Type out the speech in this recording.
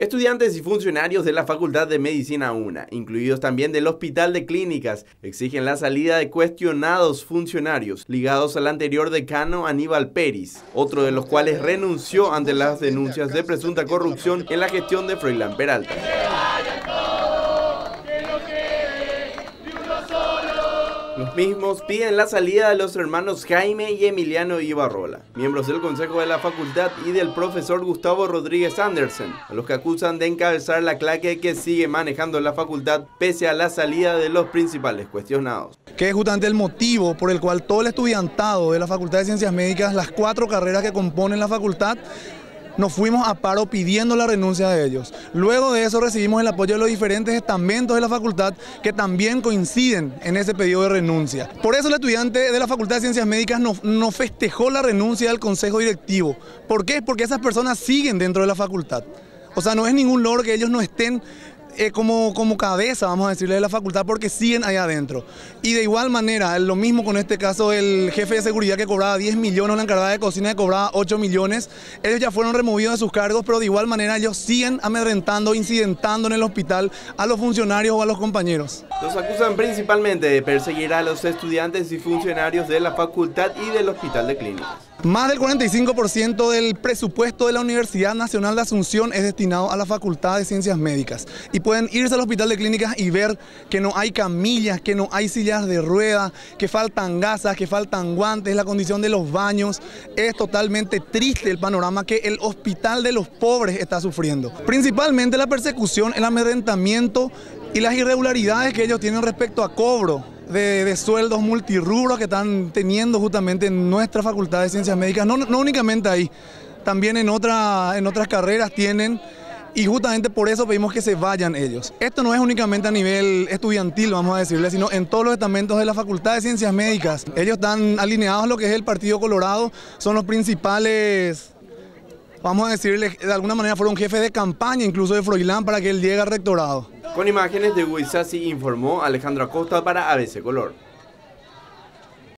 Estudiantes y funcionarios de la Facultad de Medicina UNA, incluidos también del Hospital de Clínicas, exigen la salida de cuestionados funcionarios ligados al anterior decano Aníbal Peris, otro de los cuales renunció ante las denuncias de presunta corrupción en la gestión de Froilán Peralta. Los mismos piden la salida de los hermanos Jaime y Emiliano Ibarrola, miembros del Consejo de la Facultad y del profesor Gustavo Rodríguez Anderson, a los que acusan de encabezar la claque que sigue manejando la facultad pese a la salida de los principales cuestionados. Que es justamente el motivo por el cual todo el estudiantado de la Facultad de Ciencias Médicas, las cuatro carreras que componen la facultad, nos fuimos a paro pidiendo la renuncia de ellos. Luego de eso recibimos el apoyo de los diferentes estamentos de la facultad que también coinciden en ese pedido de renuncia. Por eso el estudiante de la Facultad de Ciencias Médicas no, no festejó la renuncia del consejo directivo. ¿Por qué? Porque esas personas siguen dentro de la facultad. O sea, no es ningún logro que ellos no estén eh, como, como cabeza, vamos a decirle, de la facultad porque siguen ahí adentro. Y de igual manera, lo mismo con este caso, el jefe de seguridad que cobraba 10 millones, la encargada de cocina que cobraba 8 millones, ellos ya fueron removidos de sus cargos, pero de igual manera ellos siguen amedrentando, incidentando en el hospital a los funcionarios o a los compañeros. Los acusan principalmente de perseguir a los estudiantes y funcionarios de la facultad y del hospital de clínicas. Más del 45% del presupuesto de la Universidad Nacional de Asunción es destinado a la Facultad de Ciencias Médicas. Y pueden irse al hospital de clínicas y ver que no hay camillas, que no hay sillas de ruedas, que faltan gasas, que faltan guantes, la condición de los baños. Es totalmente triste el panorama que el hospital de los pobres está sufriendo. Principalmente la persecución, el amedrentamiento y las irregularidades que ellos tienen respecto a cobro de, sueldos multirrubros que están teniendo justamente en nuestra Facultad de Ciencias Médicas, no, únicamente ahí, también en, otra, en otras carreras tienen y justamente por eso pedimos que se vayan ellos. Esto no es únicamente a nivel estudiantil, vamos a decirle, sino en todos los estamentos de la Facultad de Ciencias Médicas. Ellos están alineados a lo que es el Partido Colorado, son los principales vamos a decirle, de alguna manera fueron jefes de campaña, incluso de Froilán, para que él llegue al rectorado. Con imágenes de Huizasi informó Alejandro Acosta para ABC Color.